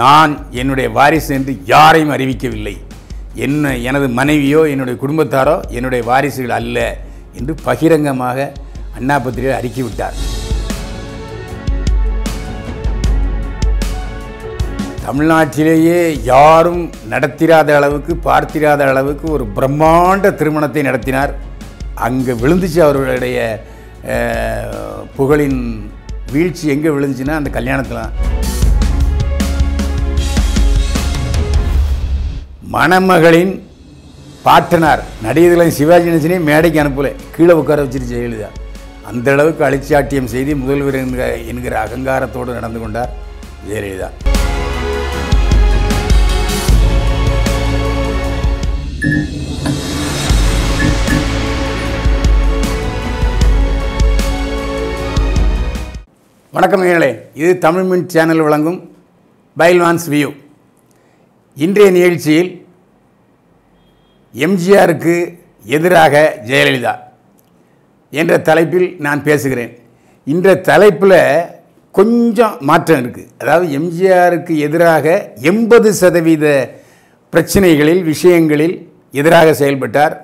நான் என்னுடைய வாரிசு என்று யாரையும் அறிவிக்கவில்லை. என்ன எனது மனைவியோ என்னுடைய குடும்பத்தாரோ என்னுடைய வாரிசுகள் அல்ல என்று பகிரங்கமாக அண்ணா பத்திரிகை அறிக்கிவிட்டார். தமிழ்நாட்டிலேயே யாரும் நடத்திராத அளவுக்கு பார்த்திராத அளவுக்கு ஒரு பிரம்மாண்ட திருமணத்தை நடத்தினார். அங்கே விழுந்துச்சு அவர்களுடைய புகழின் வீழ்ச்சி எங்கே விழுந்துச்சுன்னா அந்த கல்யாணத்தில் மணமகளின் பாட்டனார் நடிகர்களை சிவாஜி கணேசனையும் மேடைக்கு அனுப்பல. கீழே உட்கார வச்சிட்டு ஜெயலலிதா. அந்த அளவுக்கு அழிச்சாட்டியம் செய்து முதல்வர் என்கிற என்கிற அகங்காரத்தோடு நடந்து கொண்டார் ஜெயலலிதா. வணக்கம் நேயர்களே. இது தமிழ் மின் சேனல் வழங்கும் பைல்வான்ஸ் வியூ. இன்றைய நிகழ்ச்சியில் எம்ஜிஆருக்கு எதிராக ஜெயலலிதா என்ற தலைப்பில் நான் பேசுகிறேன். இந்த தலைப்பில் கொஞ்சம் மாற்றம் இருக்குது அதாவது எம்ஜிஆருக்கு எதிராக எண்பது சதவீத பிரச்சனைகளில் விஷயங்களில் எதிராக செயல்பட்டார்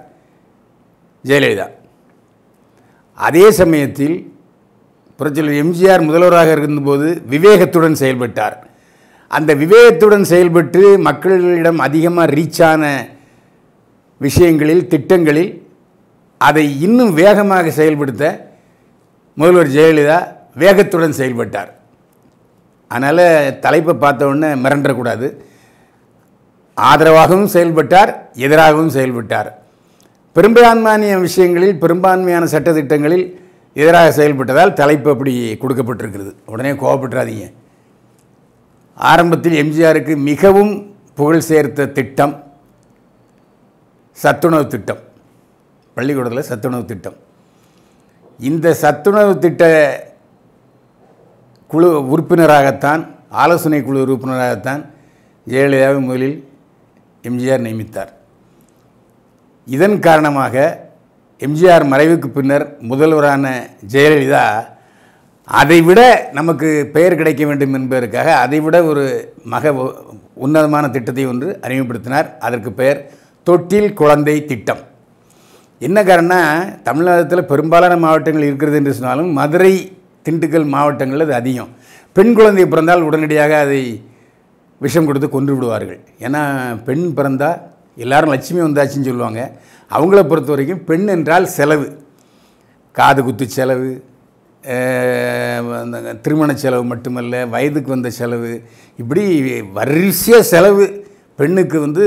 ஜெயலலிதா. அதே சமயத்தில் புரட்சியாளர் எம்ஜிஆர் முதல்வராக இருந்தபோது விவேகத்துடன் செயல்பட்டார். அந்த விவேகத்துடன் செயல்பட்டு மக்களிடம் அதிகமாக ரீச்சான விஷயங்களில் திட்டங்களில் அதை இன்னும் வேகமாக செயல்படுத்த முதல்வர் ஜெயலலிதா வேகத்துடன் செயல்பட்டார். அதனால் தலைப்பை பார்த்த உடனே மிரண்டக்கூடாது. ஆதரவாகவும் செயல்பட்டார் எதிராகவும் செயல்பட்டார். பெரும்பான்மையான விஷயங்களில் பெரும்பான்மையான சட்டத்திட்டங்களில் எதிராக செயல்பட்டதால் தலைப்பு அப்படி கொடுக்கப்பட்டிருக்கிறது. உடனே கோவப்பட்டுறாதீங்க. ஆரம்பத்தில் எம்ஜிஆருக்கு மிகவும் புகழ் சேர்த்த திட்டம் சத்துணவு திட்டம். பள்ளிக்கூடத்தில் சத்துணவு திட்டம். இந்த சத்துணவு திட்ட குழு உறுப்பினராகத்தான் ஆலோசனை குழு உறுப்பினராகத்தான் ஜெயலலிதாவை முதலில் எம்ஜிஆர் நியமித்தார். இதன் காரணமாக எம்ஜிஆர் மறைவுக்கு பின்னர் முதல்வரான ஜெயலலிதா அதைவிட நமக்கு பெயர் கிடைக்க வேண்டும் என்பதற்காக அதைவிட ஒரு மக உன்னதமான திட்டத்தை ஒன்று அறிமுகப்படுத்தினார். அதற்கு பெயர் தொட்டில் குழந்தை திட்டம். என்ன காரணம்னா தமிழகத்தில் பெரும்பாலான மாவட்டங்கள் இருக்கிறது என்று சொன்னாலும் மதுரை திண்டுக்கல் மாவட்டங்களில் அது அதிகம். பெண் குழந்தை பிறந்தால் உடனடியாக அதை விஷம் கொடுத்து கொன்று விடுவார்கள். ஏன்னா பெண் பிறந்தால் எல்லாரும் லட்சுமி வந்தாச்சுன்னு சொல்லுவாங்க. அவங்கள பொறுத்த வரைக்கும் பெண் என்றால் செலவு. காது குத்து செலவு திருமண செலவு மட்டுமல்ல வயதுக்கு வந்த செலவு இப்படி வரிசையாக செலவு. பெண்ணுக்கு வந்து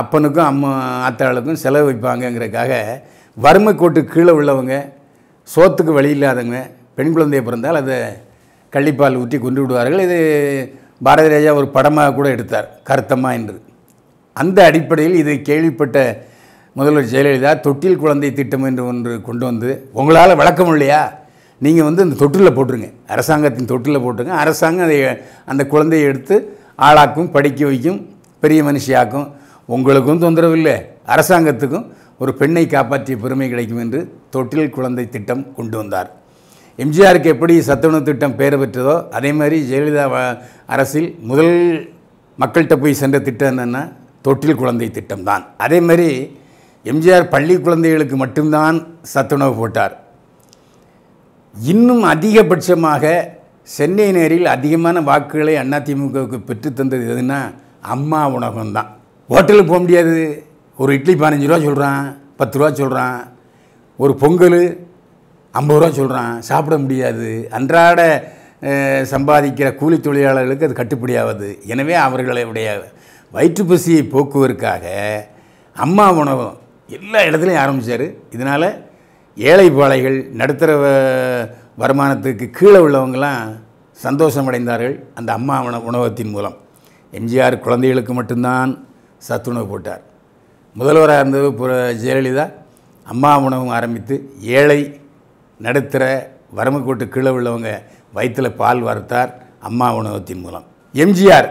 அப்பனுக்கும் அம்மா ஆத்தாளுக்கும் செலவு வைப்பாங்கங்கிறதுக்காக வறுமை கோட்டு கீழே உள்ளவங்க சோத்துக்கு வழி இல்லாதவங்க பெண் குழந்தையை பிறந்தால் அதை கள்ளிப்பால் ஊற்றி கொண்டு விடுவார்கள். இது பாரதி ராஜா ஒரு படமாக கூட எடுத்தார் கருத்தம்மா என்று. அந்த அடிப்படையில் இதை கேள்விப்பட்ட முதல்வர் ஜெயலலிதா தொட்டில் குழந்தை திட்டம் என்று ஒன்று கொண்டு வந்து உங்களால் வழக்கம் இல்லையா நீங்கள் வந்து இந்த தொட்டிலில் போட்டுருங்க. அரசாங்கத்தின் தொட்டிலில் போட்டுருங்க. அரசாங்கம் அதை அந்த குழந்தையை எடுத்து ஆளாக்கும் படிக்க வைக்கும் பெரிய மனுஷியாக்கும். உங்களுக்கும் தொந்தரவு இல்லை. அரசாங்கத்துக்கும் ஒரு பெண்ணை காப்பாற்றிய பெருமை கிடைக்கும் என்று தொட்டில் குழந்தை திட்டம் கொண்டு வந்தார். எம்ஜிஆருக்கு எப்படி சத்துணவு திட்டம் பெயர் பெற்றதோ அதே மாதிரி ஜெயலலிதா அரசில் முதல் மக்கள்கிட்ட போய் சென்ற திட்டம் என்னென்னா தொட்டில் குழந்தை திட்டம் தான் அதே மாதிரி எம்ஜிஆர் பள்ளி குழந்தைகளுக்கு மட்டும்தான் சத்துணவு போட்டார். இன்னும் அதிகபட்சமாக சென்னை நேரில் அதிகமான வாக்குகளை அதிமுகவுக்கு பெற்று தந்தது எதுனா அம்மா உணவகம் தான் ஹோட்டலுக்கு போக முடியாது. ஒரு இட்லி பதினஞ்சு ரூபா சொல்கிறான் பத்து ரூபா சொல்கிறான் ஒரு பொங்கல் ஐம்பது ரூபா சொல்கிறான் சாப்பிட முடியாது. அன்றாட சம்பாதிக்கிற கூலி தொழிலாளர்களுக்கு அது கட்டுப்படியாவது. எனவே அவர்களுடைய வயிற்று பசியை போக்குவதற்காக அம்மா உணவகம் எல்லா இடத்துலையும் ஆரம்பித்தார் இதனால் ஏழை பாளைகள் நடுத்தர வ- வருமானத்துக்கு கீழே உள்ளவங்களாம் சந்தோஷம் அடைந்தார்கள் அந்த அம்மா உண உணவகத்தின் மூலம். எம்ஜிஆர் குழந்தைகளுக்கு மட்டும்தான் சத்துணவு போட்டார். முதல்வராக இருந்தது புற ஜெயலலிதா. அம்மா உணவகம் ஆரம்பித்து ஏழை நடுத்தர வரம்புக்கோட்டு கீழே உள்ளவங்க வயிற்றில் பால் வார்த்தார் அம்மா உணவகத்தின் மூலம். எம்ஜிஆர்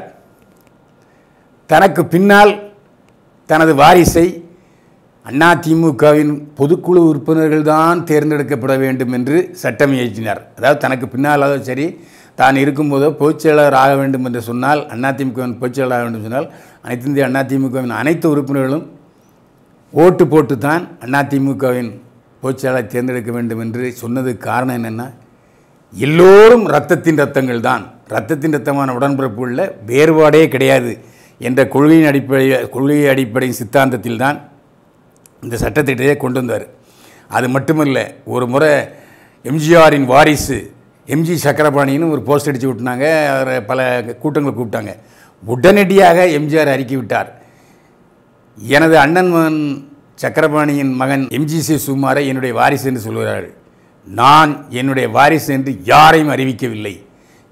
தனக்கு பின்னால் தனது வாரிசை அதிமுகவின் பொதுக்குழு உறுப்பினர்கள் தான் தேர்ந்தெடுக்கப்பட வேண்டும் என்று சட்டம் இயற்றினார். அதாவது தனக்கு பின்னாலாவது சரி தான் இருக்கும்போதோ பொதுச்செயலாளர் ஆக வேண்டும் என்று சொன்னால் அதிமுகவின் பொதுச்செயலாளர் ஆக வேண்டும் சொன்னால் அனைத்து இந்திய அதிமுகவின் அனைத்து உறுப்பினர்களும் ஓட்டு போட்டு தான் அதிமுகவின் பொதுச்செயலாளர் தேர்ந்தெடுக்க வேண்டும் என்று சொன்னதுக்கு காரணம் என்னென்னா எல்லோரும் ரத்தத்தின் ரத்தங்கள் தான் ரத்தத்தின் ரத்தமான உடன்பிறப்பு உள்ள வேறுபாடே கிடையாது என்ற கொள்கையின் அடிப்படையில் கொள்கை அடிப்படையின் சித்தாந்தத்தில் தான் இந்த சட்டத்திட்டத்தை கொண்டு வந்தார். அது மட்டுமில்லை ஒரு முறை எம்ஜிஆரின் வாரிசு எம்ஜி சக்கரபாணின்னு ஒரு போஸ்ட் அடித்து விட்டுனாங்க அவரை பல கூட்டங்களை கூப்பிட்டாங்க. உடனடியாக எம்ஜிஆர் அறிக்கை விட்டார். எனது அண்ணன் மகன் சக்கரபாணியின் மகன் எம்ஜிசி சுமாரை என்னுடைய வாரிசு என்று சொல்கிறார்கள். நான் என்னுடைய வாரிசு என்று யாரையும் அறிவிக்கவில்லை.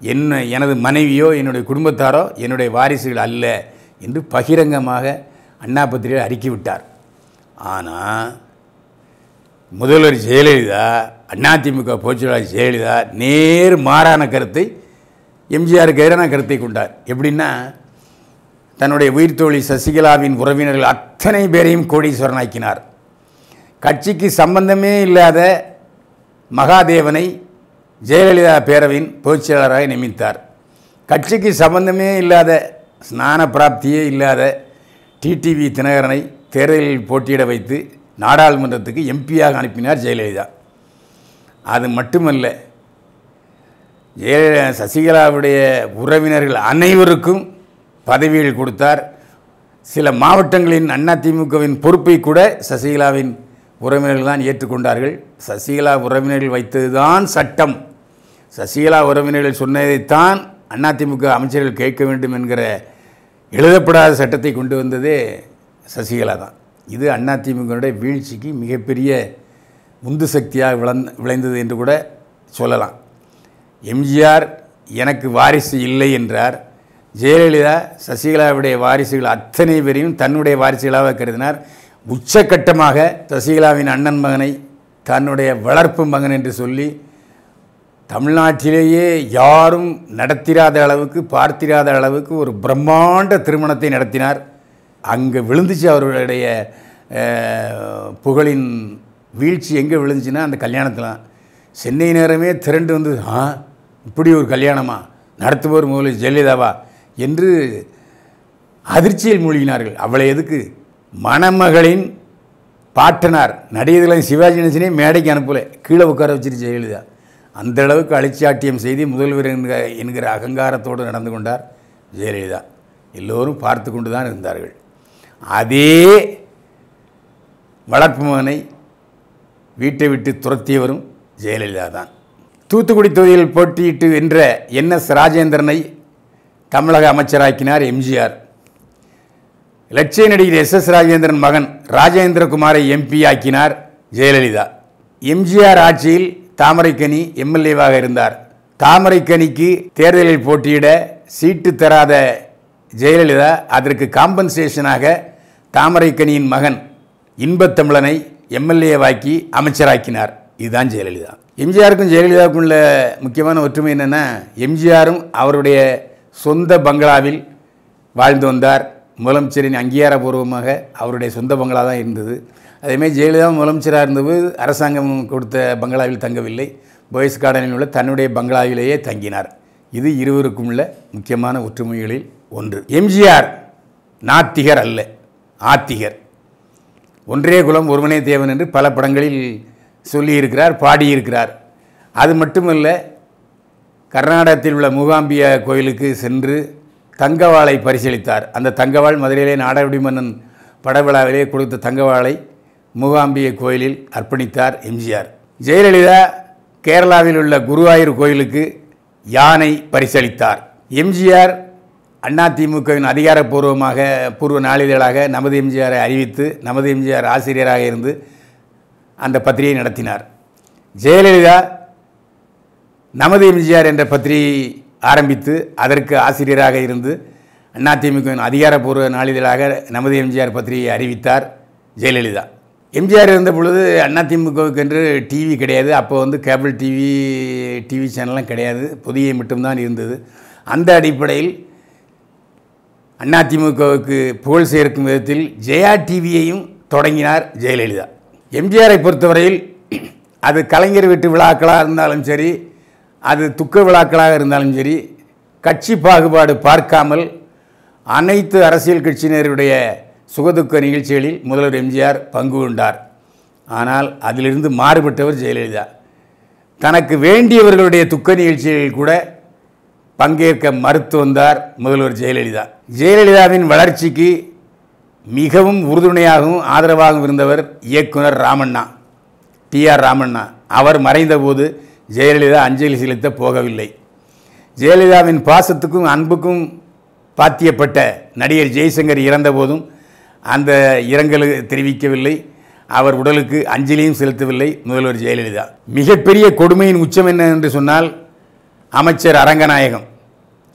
என்ன எனது மனைவியோ என்னுடைய குடும்பத்தாரோ என்னுடைய வாரிசுகள் அல்ல என்று பகிரங்கமாக அண்ணா பத்திரிகை அறிக்கை விட்டார். ஆனால் முதல்வர் ஜெயலலிதா அதிமுக பொதுச்செயலாளர் ஜெயலலிதா நேர் மாறான கருத்தை எம்ஜிஆருக்கு எதிரான கருத்தை கொண்டார். எப்படின்னா தன்னுடைய உயிர் தோழி சசிகலாவின் உறவினர்கள் அத்தனை பேரையும் கோடீஸ்வரனாக்கினார் கட்சிக்கு சம்பந்தமே இல்லாத மகாதேவனை ஜெயலலிதா பேரவையின் பொதுச்செயலாளராக நியமித்தார். கட்சிக்கு சம்பந்தமே இல்லாத ஸ்நான பிராப்தியே இல்லாத டிடிவி தினகரனை தேர்தலில் போட்டியிட வைத்து நாடாளுமன்றத்துக்கு எம்பியாக அனுப்பினார் ஜெயலலிதா. அது மட்டுமல்ல ஜெயலலிதா சசிகலாவுடைய உறவினர்கள் அனைவருக்கும் பதவிகள் கொடுத்தார். சில மாவட்டங்களின் அதிமுகவின் பொறுப்பை கூட சசிகலாவின் உறவினர்கள் தான் ஏற்றுக்கொண்டார்கள். சசிகலா உறவினர்கள் வைத்ததுதான் சட்டம். சசிகலா உறவினர்கள் சொன்னதைத்தான் அதிமுக அமைச்சர்கள் கேட்க வேண்டும் என்கிற எழுதப்படாத சட்டத்தை கொண்டு வந்ததே சசிகலா தான். இது அதிமுகவுடைய வீழ்ச்சிக்கு மிகப்பெரிய உந்து சக்தியாக விளந் விளைந்தது என்று கூட சொல்லலாம். எம்ஜிஆர் எனக்கு வாரிசு இல்லை என்றார். ஜெயலலிதா சசிகலாவுடைய வாரிசுகள் அத்தனை பேரையும் தன்னுடைய வாரிசுகளாக கருதினார். உச்சக்கட்டமாக சசிகலாவின் அண்ணன் மகனை தன்னுடைய வளர்ப்பு மகன் என்று சொல்லி தமிழ்நாட்டிலேயே யாரும் நடத்திராத அளவுக்கு பார்த்திராத அளவுக்கு ஒரு பிரம்மாண்ட திருமணத்தை நடத்தினார். அங்கே விழுந்துச்சு அவர்களுடைய புகழின் வீழ்ச்சி எங்கே விழுந்துச்சுன்னா அந்த கல்யாணத்தில். சென்னை நேரமே திரண்டு வந்து ஆ இப்படி ஒரு கல்யாணமா? நடத்துபவர் முதலில் ஜெயலலிதாவா? என்று அதிர்ச்சியில் மூழ்கினார்கள். அவளை எதுக்கு? மணமகளின் பாட்டனார் நடிகர்களை சிவாஜி கணேசனே மேடைக்கு அனுப்பலை. கீழே உட்கார வச்சிரு ஜெயலலிதா. அந்த அளவுக்கு அழிச்சாட்டியம் செய்து முதல்வர் என்கிற என்கிற அகங்காரத்தோடு நடந்து கொண்டார் ஜெயலலிதா. எல்லோரும் பார்த்து கொண்டு தான் இருந்தார்கள். அதே வளர்ப்பு மகனை வீட்டை விட்டு துரத்தியவரும் ஜெயலலிதா தான். தூத்துக்குடி தொகுதியில் போட்டியிட்டு வென்ற என் எஸ் ராஜேந்திரனை தமிழக அமைச்சராக்கினார் எம்ஜிஆர். லட்சிய நடிகர் எஸ் எஸ் ராஜேந்திரன் மகன் ராஜேந்திரகுமாரை எம்பி ஆக்கினார் ஜெயலலிதா. எம்ஜிஆர் ஆட்சியில் தாமரைக்கனி எம்எல்ஏவாக இருந்தார். தாமரைக்கனிக்கு தேர்தலில் போட்டியிட சீட்டு தராத ஜெயலலிதா அதற்கு காம்பன்சேஷனாக தாமரைக்கனியின் மகன் இன்பத்தமிழனை எம்எல்ஏவாக்கி அமைச்சராக்கினார். இதுதான் ஜெயலலிதா. எம்ஜிஆருக்கும் ஜெயலலிதாவுக்கும் உள்ள முக்கியமான ஒற்றுமை என்னென்னா எம்ஜிஆரும் அவருடைய சொந்த பங்களாவில் வாழ்ந்து வந்தார். முதலமைச்சரின் அங்கீகாரபூர்வமாக அவருடைய சொந்த பங்களா தான் இருந்தது. அதேமாதிரி ஜெயலலிதா முதலமைச்சராக இருந்தபோது அரசாங்கம் கொடுத்த பங்களாவில் தங்கவில்லை. பாய்ஸ் கார்டனில் உள்ள தன்னுடைய பங்களாவிலேயே தங்கினார். இது இருவருக்கும் உள்ள முக்கியமான ஒற்றுமைகளில் ஒன்று. எம்ஜிஆர் நாத்திகர் அல்ல ஆத்திகர். ஒன்றே குலம் ஒருவனே தேவன் என்று பல படங்களில் சொல்லியிருக்கிறார் பாடியிருக்கிறார். அது மட்டுமல்ல கர்நாடகத்தில் உள்ள மூகாம்பிய கோயிலுக்கு சென்று தங்கவாளை பரிசீலித்தார் அந்த தங்கவாள் மதுரையிலே நாடகடி மன்னன் படவிழாவிலே கொடுத்த தங்கவாளை மூகாம்பிய கோயிலில் அர்ப்பணித்தார் எம்ஜிஆர். ஜெயலலிதா கேரளாவில் உள்ள குருவாயூர் கோயிலுக்கு யானை பரிசளித்தார். எம்ஜிஆர் அண்ணா திமுகவின் அதிகாரப்பூர்வமாக பூர்வ நாளிதழாக நமது எம்ஜிஆரை அறிவித்து நமது எம்ஜிஆர் ஆசிரியராக இருந்து அந்த பத்திரிகை நடத்தினார். ஜெயலலிதா நமது எம்ஜிஆர் என்ற பத்திரிகை ஆரம்பித்து அதற்கு ஆசிரியராக இருந்து அதிமுகவின் அதிகாரப்பூர்வ நாளிதழாக நமது எம்ஜிஆர் பத்திரிகையை அறிவித்தார் ஜெயலலிதா. எம்ஜிஆர் இருந்த பொழுது அதிமுகவுக்கு என்று டிவி கிடையாது. அப்போ வந்து கேபிள் டிவி டிவி சேனல்லாம் கிடையாது. புதிய மட்டும்தான் இருந்தது. அந்த அடிப்படையில் அதிமுகவுக்கு புகழ் சேர்க்கும் விதத்தில் ஜெயா டிவியையும் தொடங்கினார் ஜெயலலிதா. எம்ஜிஆரை பொறுத்தவரையில் அது கலைஞர் வீட்டு விழாக்களாக இருந்தாலும் சரி அது துக்க விழாக்களாக இருந்தாலும் சரி கட்சி பாகுபாடு பார்க்காமல் அனைத்து அரசியல் கட்சியினருடைய சுகதுக்க நிகழ்ச்சிகளில் முதல்வர் எம்ஜிஆர் பங்கு கொண்டார். ஆனால் அதிலிருந்து மாறுபட்டவர் ஜெயலலிதா. தனக்கு வேண்டியவர்களுடைய துக்க நிகழ்ச்சிகளில் கூட பங்கேற்க மறுத்து வந்தார் முதல்வர் ஜெயலலிதா. ஜெயலலிதாவின் வளர்ச்சிக்கு மிகவும் உறுதுணையாகவும் ஆதரவாகவும் இருந்தவர் இயக்குனர் ராமண்ணா. T R Ramanna. அவர் மறைந்தபோது ஜெயலலிதா அஞ்சலி செலுத்த போகவில்லை. ஜெயலலிதாவின் பாசத்துக்கும் அன்புக்கும் பாத்தியப்பட்ட நடிகர் ஜெய்சங்கர் இறந்தபோதும் அந்த இரங்கல் தெரிவிக்கவில்லை. அவர் உடலுக்கு அஞ்சலியும் செலுத்தவில்லை முதல்வர் ஜெயலலிதா. மிகப்பெரிய கொடுமையின் உச்சம் என்ன என்று சொன்னால் அமைச்சர் அரங்கநாயகம்.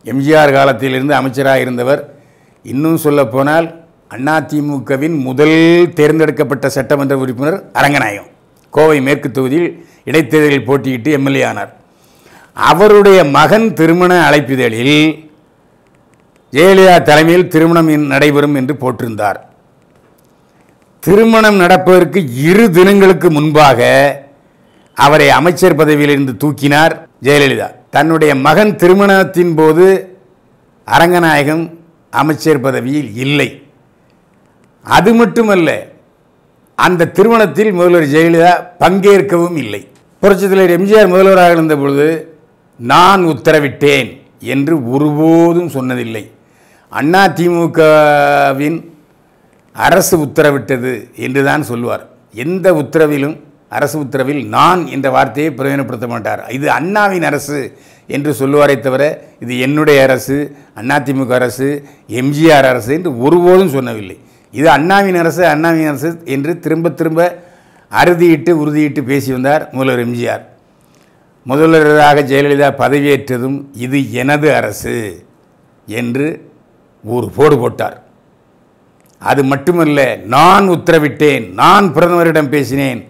எம்ஜிஆர் காலத்திலிருந்து அமைச்சராக இருந்தவர். இன்னும் சொல்லப்போனால் அதிமுகவின் முதல் தேர்ந்தெடுக்கப்பட்ட சட்டமன்ற உறுப்பினர் அரங்கநாயகம். கோவை மேற்கு தொகுதியில் இடைத்தேர்தலில் போட்டியிட்டு எம்எல்ஏ ஆனார். அவருடைய மகன் திருமண அழைப்பிதழில் ஜெயலலிதா தலைமையில் திருமணம் நடைபெறும் என்று போட்டிருந்தார். திருமணம் நடப்பதற்கு இரு தினங்களுக்கு முன்பாக அவரை அமைச்சர் பதவியிலிருந்து தூக்கினார் ஜெயலலிதா. தன்னுடைய மகன் திருமணத்தின் போது அரங்கநாயகம் அமைச்சர் பதவியில் இல்லை. அது மட்டுமல்ல அந்த திருமணத்தில் முதல்வர் ஜெயலலிதா பங்கேற்கவும் இல்லை. புரட்சித்தலைவர் எம்ஜிஆர் முதல்வராக இருந்த பொழுது நான் உத்தரவிட்டேன் என்று ஒருபோதும் சொன்னதில்லை. அண்ணா திமுகவின் அரசு உத்தரவிட்டது என்று தான் சொல்லுவார் எந்த உத்தரவிலும் அரசு உத்தரவில் நான் என்ற வார்த்தையை பிரயோஜனப்படுத்த மாட்டார். இது அண்ணாவின் அரசு என்று சொல்லுவாரே தவிர இது என்னுடைய அரசு அதிமுக அரசு எம்ஜிஆர் அரசு என்று ஒருபோதும் சொன்னவில்லை இது அண்ணாவின் அரசு அண்ணாவின் அரசு என்று திரும்ப திரும்ப அறுதியிட்டு உறுதியிட்டு பேசி வந்தார் முதல்வர் எம்ஜிஆர். முதல்வராக ஜெயலலிதா பதவியேற்றதும் இது எனது அரசு என்று ஒரு போடு போட்டார். அது மட்டுமல்ல நான் உத்தரவிட்டேன் நான் பிரதமரிடம் பேசினேன்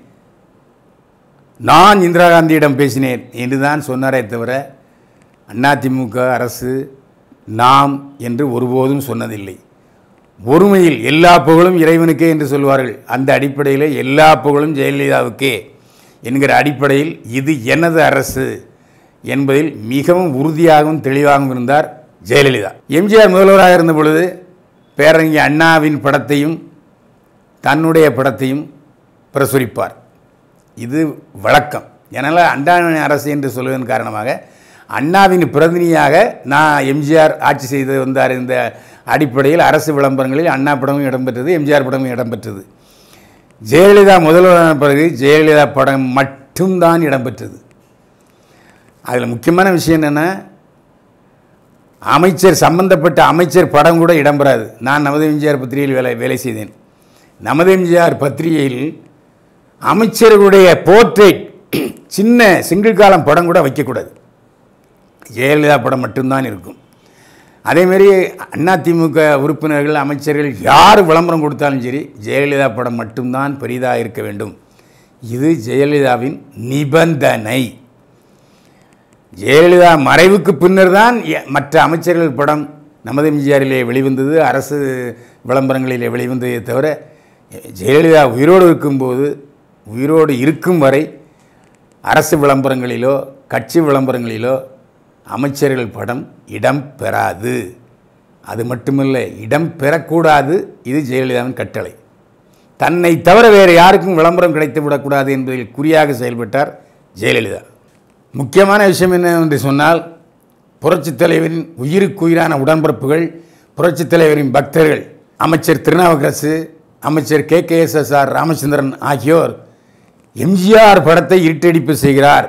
நான் இந்திரா காந்தியிடம் பேசினேன் என்று தான் சொன்னாரே தவிர அதிமுக அரசு நாம் என்று ஒருபோதும் சொன்னதில்லை. ஒருமையில் எல்லா புகழும் இறைவனுக்கே என்று சொல்வார்கள். அந்த அடிப்படையில் எல்லா புகழும் ஜெயலலிதாவுக்கே என்கிற அடிப்படையில் இது எனது அரசு என்பதில் மிகவும் உறுதியாகவும் தெளிவாகவும் இருந்தார் ஜெயலலிதா. எம்ஜிஆர் முதல்வராக இருந்த பொழுது பேரறிஞர் அண்ணாவின் படத்தையும் தன்னுடைய படத்தையும் பிரசுரிப்பார். இது வழக்கம். ஏன்னால் அண்ணாவின் அரசு என்று சொல்வதன் காரணமாக அண்ணாவின் பிரதிநிதியாக நான் எம்ஜிஆர் ஆட்சி செய்து வந்தார் இந்த அடிப்படையில் அரசு விளம்பரங்களில் அண்ணா படமும் இடம்பெற்றது எம்ஜிஆர் படமும் இடம்பெற்றது. ஜெயலலிதா முதல்வரான பிறகு ஜெயலலிதா படம் மட்டும்தான் இடம்பெற்றது. அதில் முக்கியமான விஷயம் என்னென்னா அமைச்சர் சம்பந்தப்பட்ட அமைச்சர் படம் கூட இடம்பெறாது. நான் நமது எம்ஜிஆர் பத்திரிகையில் வேலை வேலை செய்தேன். நமது எம்ஜிஆர் பத்திரிகையில் அமைச்சர்களுடைய போர்ட்ரேட் சின்ன சிங்கிள் காலம் படம் கூட வைக்கக்கூடாது. ஜெயலலிதா படம் மட்டும்தான் இருக்கும். அதேமாரி அதிமுக உறுப்பினர்கள் அமைச்சர்கள் யார் விளம்பரம் கொடுத்தாலும் சரி ஜெயலலிதா படம் மட்டும்தான் பெரிதாக இருக்க வேண்டும். இது ஜெயலலிதாவின் நிபந்தனை. ஜெயலலிதா மறைவுக்கு பின்னர் தான் எ- மற்ற அமைச்சர்கள் படம் நமது எம்ஜிஆரிலே வெளிவந்தது அரசு விளம்பரங்களிலே வெளிவந்ததே தவிர ஜெயலலிதா உயிரோடு இருக்கும்போது உயிரோடு இருக்கும் வரை அரசு விளம்பரங்களிலோ கட்சி விளம்பரங்களிலோ அமைச்சர்கள் படம் இடம் பெறாது. அது மட்டுமில்லை இடம் பெறக்கூடாது. இது ஜெயலலிதாவின் கட்டளை. தன்னை தவிர வேறு யாருக்கும் விளம்பரம் கிடைத்து விடக்கூடாது என்பதில் குறியாக செயல்பட்டார் ஜெயலலிதா. முக்கியமான விஷயம் என்னவென்று சொன்னால் புரட்சித் தலைவரின் உயிருக்குயிரான உடன்பிறப்புகள் புரட்சித் தலைவரின் பக்தர்கள் அமைச்சர் திருநாவுக்கரசு அமைச்சர் K K S S R Ramachandran ஆகியோர் எம்ஜிஆர் படத்தை இருட்டடிப்பு செய்கிறார்.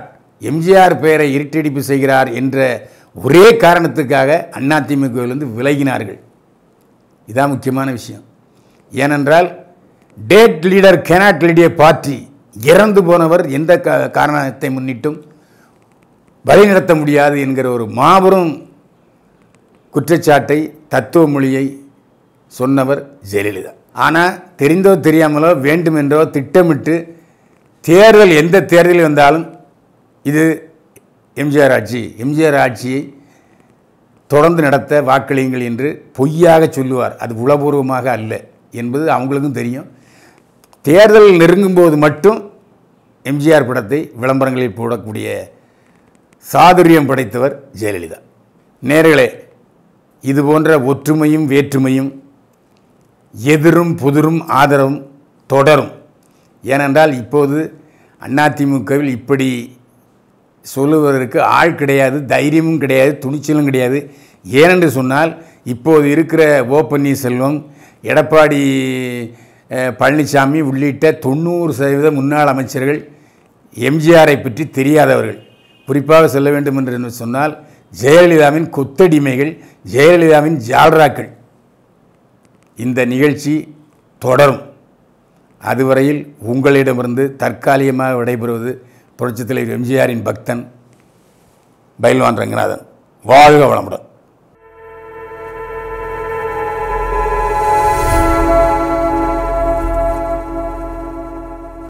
எம்ஜிஆர் பெயரை இருட்டடிப்பு செய்கிறார் என்ற ஒரே காரணத்துக்காக அதிமுகவிலிருந்து விலகினார்கள். இதான் முக்கியமான விஷயம். ஏனென்றால் dead leader cannot lead a party இறந்து போனவர் எந்த காரணத்தை முன்னிட்டும் வழிநடத்த முடியாது என்கிற ஒரு மாபெரும் குற்றச்சாட்டை தத்துவ மொழியை சொன்னவர் ஜெயலலிதா. ஆனால் தெரிந்தோ தெரியாமலோ வேண்டுமென்றோ திட்டமிட்டு தேர்தல் எந்த தேர்தல் வந்தாலும் இது எம்ஜிஆர் ஆட்சி. எம்ஜிஆர் ஆட்சியை தொடர்ந்து நடத்த வாக்களியுங்கள் என்று பொய்யாக சொல்லுவார். அது உளபூர்வமாக அல்ல என்பது அவங்களுக்கும் தெரியும். தேர்தல் நெருங்கும்போது மட்டும் எம்ஜிஆர் படத்தை விளம்பரங்களில் போடக்கூடிய சாதுரியம் படைத்தவர் ஜெயலலிதா. நேர்களே இது போன்ற ஒற்றுமையும் வேற்றுமையும் எதிரும் புதிரும் ஆதரவும் தொடரும். ஏனென்றால் இப்போது அதிமுகவில் இப்படி சொல்லுவதற்கு ஆள் கிடையாது தைரியமும் கிடையாது துணிச்சலும் கிடையாது. ஏனென்று சொன்னால் இப்போது இருக்கிற ஓ பன்னீர்செல்வம் எடப்பாடி பழனிசாமி உள்ளிட்ட தொண்ணூறு சதவீத முன்னாள் அமைச்சர்கள் எம்ஜிஆரை பற்றி தெரியாதவர்கள். குறிப்பாக சொல்ல வேண்டும் என்று சொன்னால் ஜெயலலிதாவின் கொத்தடிமைகள் ஜெயலலிதாவின் ஜால்ராக்கள். இந்த நிகழ்ச்சி தொடரும். அதுவரையில் உங்களிடமிருந்து தற்காலிகமாக விடைபெறுவது புரட்சித் தலைவர் எம்ஜிஆரின் பக்தன் பைல்வான் ரங்கநாதன். வாழ்க வளமுடன்.